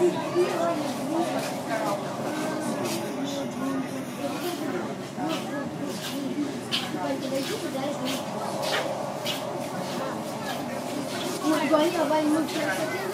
Ну, говорила, Вань, мы вчера хотели.